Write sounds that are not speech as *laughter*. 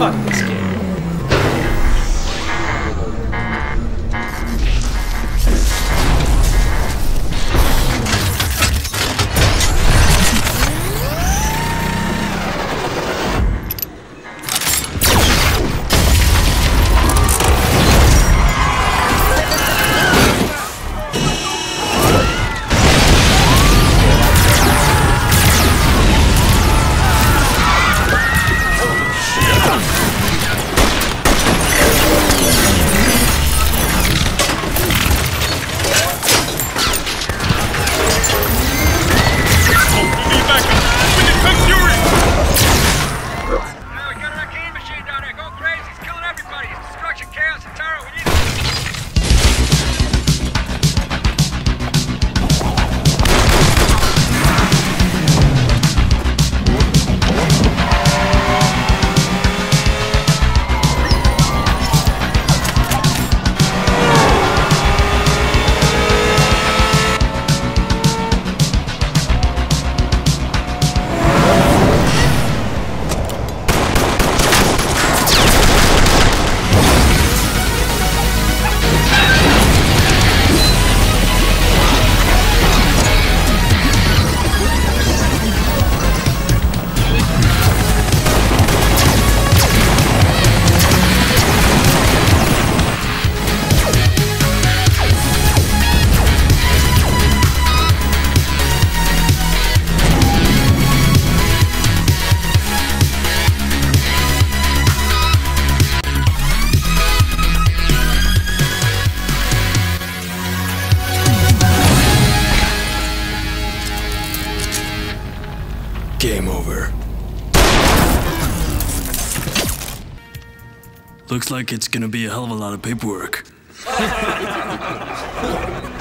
Fuck this Game over. Looks like it's gonna be a hell of a lot of paperwork. *laughs*